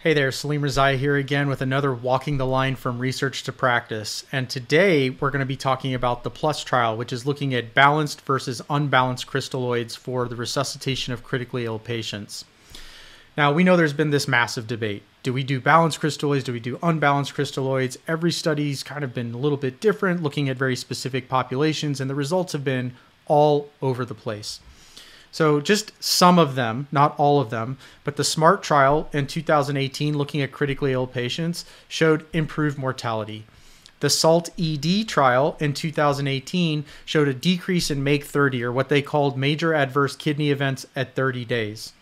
Hey there, Salim Rezaie here again with another Walking the Line from Research to Practice. And today we're going to be talking about the PLUS trial, which is looking at balanced versus unbalanced crystalloids for the resuscitation of critically ill patients. Now, we know there's been this massive debate. Do we do balanced crystalloids? Do we do unbalanced crystalloids? Every study's kind of been a little bit different, looking at very specific populations, and the results have been all over the place. So, just some of them, not all of them, but the SMART trial in 2018, looking at critically ill patients, showed improved mortality. The SALT ED trial in 2018 showed a decrease in MAKE 30, or what they called major adverse kidney events at 30 days.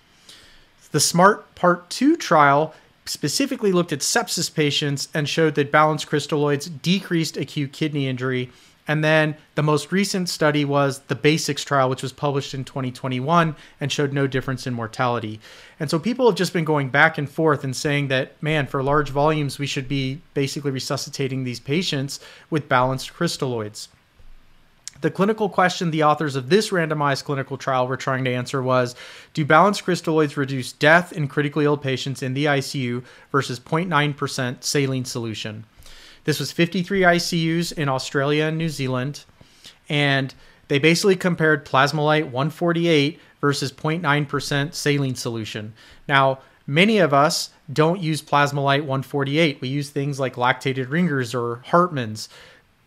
The SMART Part 2 trial specifically looked at sepsis patients and showed that balanced crystalloids decreased acute kidney injury and then the most recent study was the BASICS trial, which was published in 2021 and showed no difference in mortality. And so people have just been going back and forth and saying that, man, for large volumes, we should be basically resuscitating these patients with balanced crystalloids. The clinical question the authors of this randomized clinical trial were trying to answer was Do balanced crystalloids reduce death in critically ill patients in the ICU versus 0.9% saline solution? This was 53 ICUs in Australia and New Zealand. And they basically compared Plasma-Lyte 148 versus 0.9% saline solution. Now, many of us don't use Plasma-Lyte 148. We use things like lactated Ringer's or Hartmann's.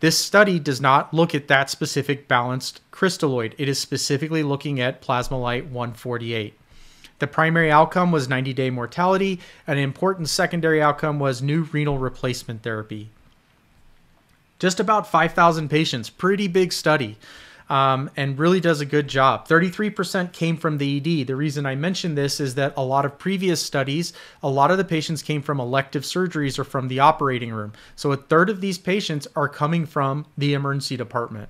This study does not look at that specific balanced crystalloid. It is specifically looking at Plasma-Lyte 148. The primary outcome was 90 day mortality, and an important secondary outcome was new renal replacement therapy just about 5,000 patients, pretty big study. Um, and really does a good job. 33% came from the ED. The reason I mention this is that a lot of previous studies, a lot of the patients came from elective surgeries or from the operating room. So a third of these patients are coming from the emergency department.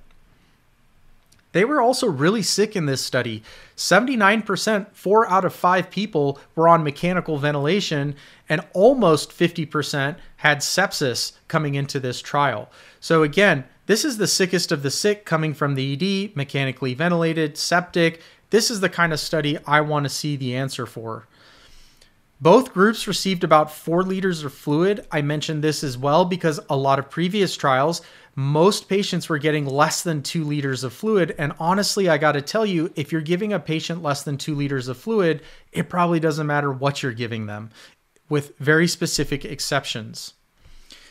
They were also really sick in this study. 79%, four out of five people were on mechanical ventilation, and almost 50% had sepsis coming into this trial. So, again, this is the sickest of the sick coming from the ED, mechanically ventilated, septic. This is the kind of study I want to see the answer for. Both groups received about four liters of fluid. I mentioned this as well because a lot of previous trials, most patients were getting less than two liters of fluid. And honestly, I got to tell you, if you're giving a patient less than two liters of fluid, it probably doesn't matter what you're giving them, with very specific exceptions.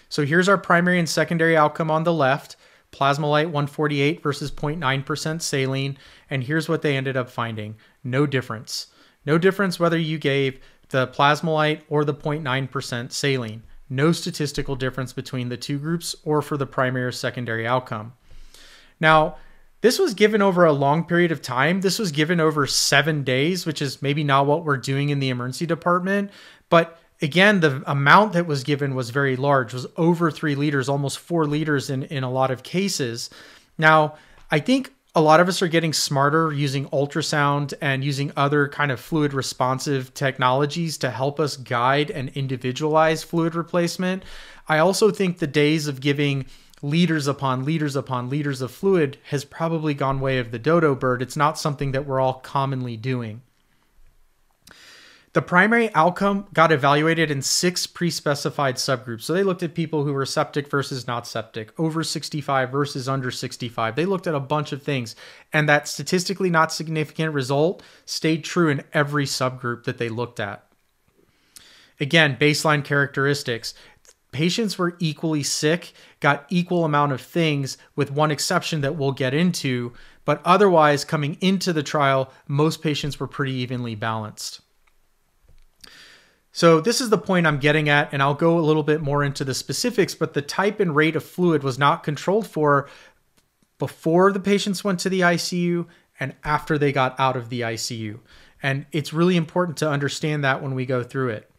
So here's our primary and secondary outcome on the left Plasma-Lyte 148 versus 0.9% saline. And here's what they ended up finding no difference. No difference whether you gave the Plasma-Lyte or the 0.9% saline. No statistical difference between the two groups or for the primary or secondary outcome. Now, this was given over a long period of time. This was given over seven days, which is maybe not what we're doing in the emergency department. But again, the amount that was given was very large, was over three liters, almost four liters in, in a lot of cases. Now, I think a lot of us are getting smarter using ultrasound and using other kind of fluid responsive technologies to help us guide and individualize fluid replacement. I also think the days of giving liters upon liters upon liters of fluid has probably gone way of the dodo bird. It's not something that we're all commonly doing. The primary outcome got evaluated in six pre specified subgroups. So they looked at people who were septic versus not septic, over 65 versus under 65. They looked at a bunch of things. And that statistically not significant result stayed true in every subgroup that they looked at. Again, baseline characteristics. Patients were equally sick, got equal amount of things, with one exception that we'll get into. But otherwise, coming into the trial, most patients were pretty evenly balanced. So this is the point I'm getting at, and I'll go a little bit more into the specifics, but the type and rate of fluid was not controlled for before the patients went to the ICU and after they got out of the ICU. And it's really important to understand that when we go through it.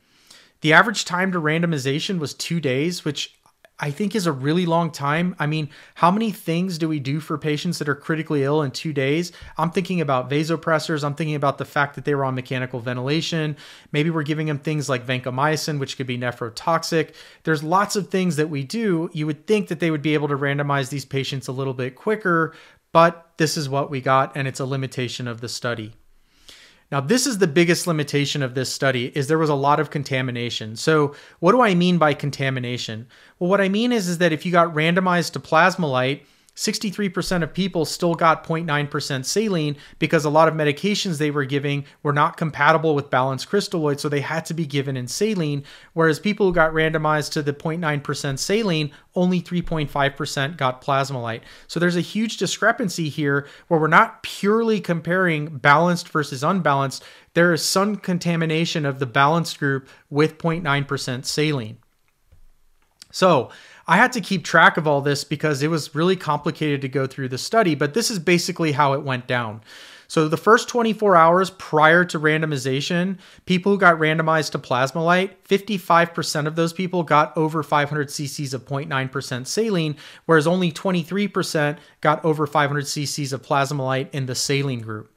The average time to randomization was two days, which I think is a really long time. I mean, how many things do we do for patients that are critically ill in two days? I'm thinking about vasopressors. I'm thinking about the fact that they were on mechanical ventilation. Maybe we're giving them things like vancomycin, which could be nephrotoxic. There's lots of things that we do. You would think that they would be able to randomize these patients a little bit quicker, but this is what we got, and it's a limitation of the study. Now, this is the biggest limitation of this study is there was a lot of contamination. So, what do I mean by contamination? Well, what I mean is, is that if you got randomized to Plasma-Lyte, 63% of people still got 0.9% saline because a lot of medications they were giving were not compatible with balanced crystalloids, so they had to be given in saline. Whereas people who got randomized to the 0.9% saline, only 3.5% got Plasma-Lyte. So there's a huge discrepancy here where we're not purely comparing balanced versus unbalanced. There is some contamination of the balanced group with 0.9% saline. So, I had to keep track of all this because it was really complicated to go through the study, but this is basically how it went down. So the first 24 hours prior to randomization, people who got randomized to Plasma-Lyte, 55% of those people got over 500 cc's of 0.9% saline, whereas only 23% got over 500 cc's of Plasma-Lyte in the saline group.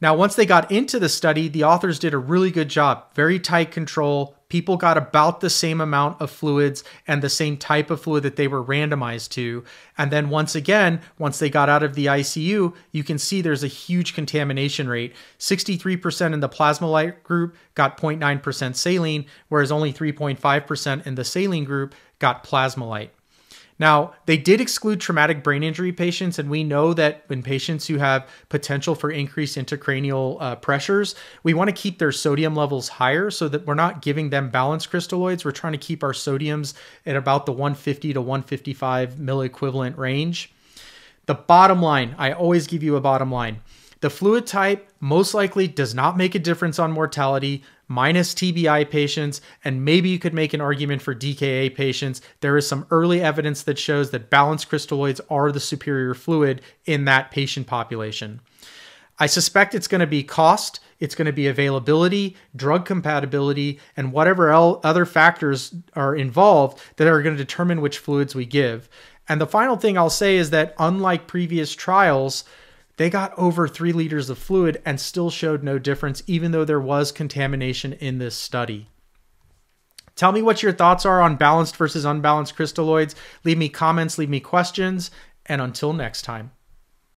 Now, once they got into the study, the authors did a really good job. Very tight control. People got about the same amount of fluids and the same type of fluid that they were randomized to. And then once again, once they got out of the ICU, you can see there's a huge contamination rate. 63% in the Plasma-Lyte group got 0.9% saline, whereas only 3.5% in the saline group got Plasma-Lyte. Now, they did exclude traumatic brain injury patients, and we know that in patients who have potential for increased intracranial uh, pressures, we want to keep their sodium levels higher so that we're not giving them balanced crystalloids. We're trying to keep our sodiums at about the 150 to 155 milliequivalent range. The bottom line, I always give you a bottom line. The fluid type most likely does not make a difference on mortality, minus TBI patients, and maybe you could make an argument for DKA patients. There is some early evidence that shows that balanced crystalloids are the superior fluid in that patient population. I suspect it's going to be cost, it's going to be availability, drug compatibility, and whatever other factors are involved that are going to determine which fluids we give. And the final thing I'll say is that unlike previous trials, they got over three liters of fluid and still showed no difference, even though there was contamination in this study. Tell me what your thoughts are on balanced versus unbalanced crystalloids. Leave me comments, leave me questions, and until next time.